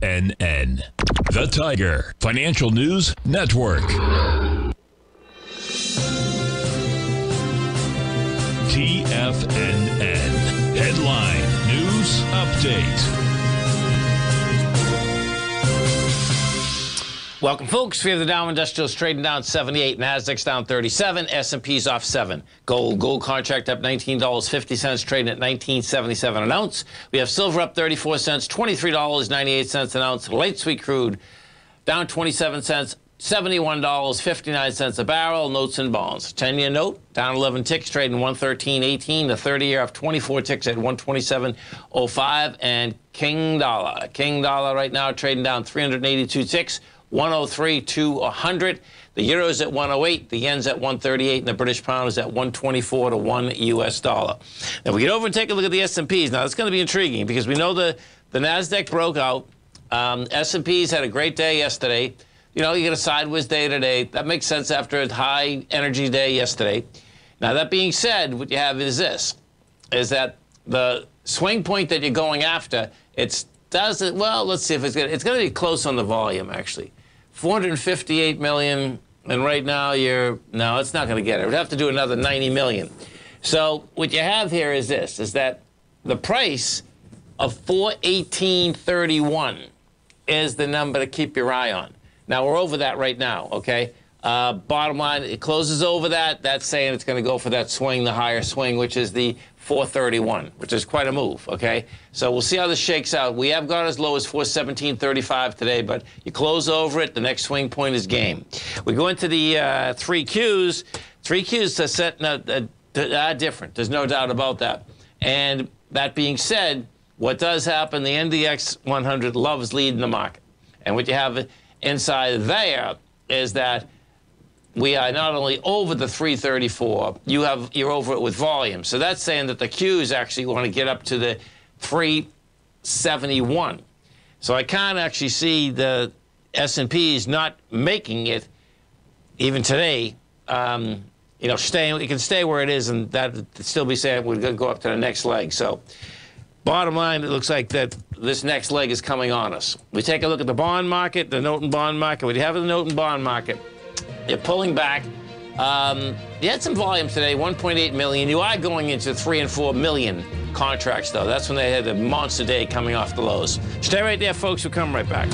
TFNN. The Tiger Financial News Network. TFNN. Headline News Update. Welcome, folks. We have the Dow Industrials trading down 78, Nasdaq's down 37, S&P's off 7. Gold, gold contract up $19.50, trading at 19.77 an ounce. We have silver up 34 cents, $23.98 an ounce. Light sweet crude down 27 cents, $71.59 a barrel. Notes and bonds. 10-year note down 11 ticks, trading 113.18. The 30-year off 24 ticks at 127.05. And King Dollar, King Dollar right now trading down 382 ticks. 103 to 100. The euro is at 108, the yen's at 138, and the British pound is at 124 to 1 U.S. dollar. Now we get over and take a look at the S&Ps. Now that's going to be intriguing because we know the the Nasdaq broke out. Um, S&Ps had a great day yesterday. You know, you get a sideways day today. That makes sense after a high energy day yesterday. Now that being said, what you have is this: is that the swing point that you're going after? It's doesn't, well? Let's see if it's going. It's going to be close on the volume actually. 458 million, and right now you're no, it's not going to get it. We'd have to do another 90 million. So what you have here is this: is that the price of 418.31 is the number to keep your eye on. Now we're over that right now. Okay. Uh, bottom line, it closes over that. That's saying it's going to go for that swing, the higher swing, which is the 431, which is quite a move, okay? So we'll see how this shakes out. We have gone as low as 417.35 today, but you close over it, the next swing point is game. We go into the uh, three Qs. Three Qs are set uh, uh, different. There's no doubt about that. And that being said, what does happen, the NDX 100 loves leading the market. And what you have inside there is that we are not only over the 334, you have you're over it with volume. So that's saying that the Qs actually want to get up to the 371. So I can't actually see the S&Ps not making it even today. Um, you know, staying it can stay where it is, and that still be saying we're going to go up to the next leg. So, bottom line, it looks like that this next leg is coming on us. We take a look at the bond market, the note and bond market. We have in the note and bond market. They're pulling back. Um, you had some volume today, 1.8 million. You are going into 3 and 4 million contracts, though. That's when they had the monster day coming off the lows. Stay right there, folks. We'll come right back.